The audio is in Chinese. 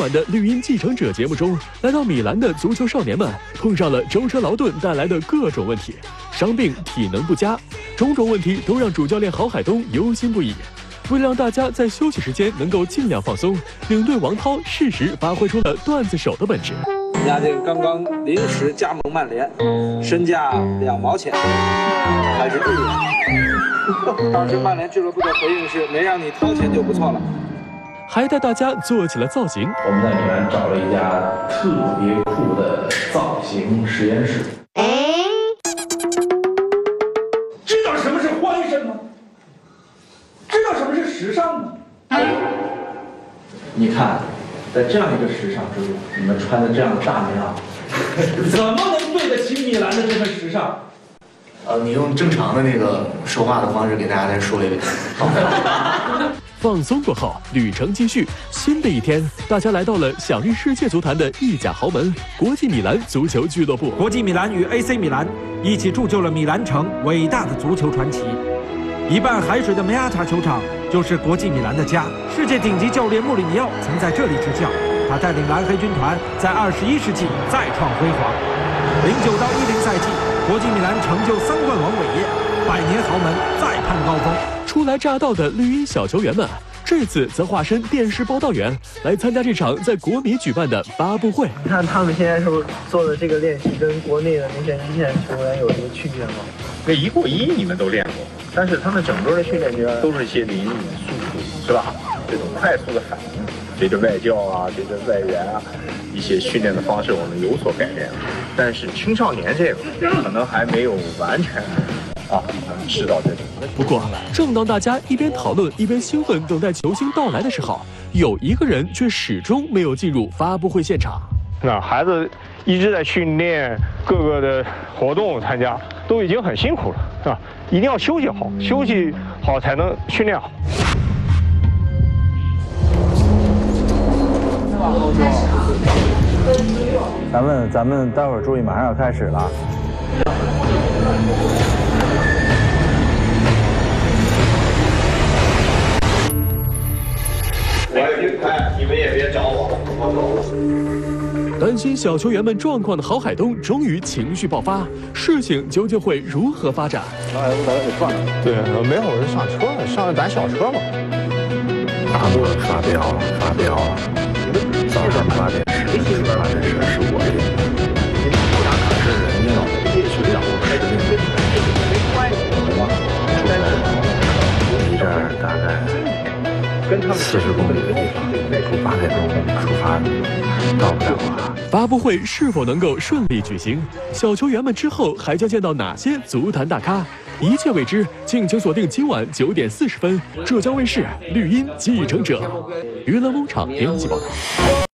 晚的绿茵继承者节目中，来到米兰的足球少年们碰上了舟车劳顿带来的各种问题，伤病、体能不佳，种种问题都让主教练郝海东忧心不已。为了让大家在休息时间能够尽量放松，领队王涛适时发挥出了段子手的本事。押进刚刚临时加盟曼联，身价两毛钱，还是日元。当时曼联俱乐部的回应是：没让你掏钱就不错了。还带大家做起了造型。我们在米兰找了一家特别酷的造型实验室。知道什么是欢声吗？知道什么是时尚吗？你看。在这样一个时尚之中，你们穿的这样的大棉袄，怎么能对得起米兰的这份时尚？呃，你用正常的那个说话的方式给大家再说一遍。放松过后，旅程继续。新的一天，大家来到了享誉世界足坛的意甲豪门——国际米兰足球俱乐部。国际米兰与 AC 米兰一起铸就了米兰城伟大的足球传奇。一半海水的梅阿查球场就是国际米兰的家。世界顶级教练穆里尼奥曾在这里执教，他带领蓝黑军团在二十一世纪再创辉煌。零九到一零赛季，国际米兰成就三冠王伟业，百年豪门再攀高峰。初来乍到的绿茵小球员们，这次则化身电视报道员，来参加这场在国米举办的发布会。你看他们现在是不是做的这个练习，跟国内的那些一线球员有什么区别吗？那一过一你们都练过，但是他们整个的训练都是一些灵敏速度，是吧？这种快速的反应，随着外教啊，随着外援啊，一些训练的方式我们有所改变。但是青少年这个可能还没有完全啊知道这种。不过，正当大家一边讨论一边兴奋等待球星到来的时候，有一个人却始终没有进入发布会现场。那孩子一直在训练，各个的活动参加。都已经很辛苦了，是吧？一定要休息好，休息好才能训练好。咱们咱们待会儿注意，马上要开始了。你们也别找我，我走了。担心小球员们状况的郝海东终于情绪爆发，事情究竟会如何发展？郝海东把他给撞了。对，没会儿就上车了，上咱小车嘛。大陆发飙了，发飙了！四十公里的地方，从八点钟出发，到不了啊。发布会是否能够顺利举行？小球员们之后还将见到哪些足坛大咖？一切未知，敬请锁定今晚九点四十分，浙江卫视《绿茵继承者》娱乐工厂编辑报道。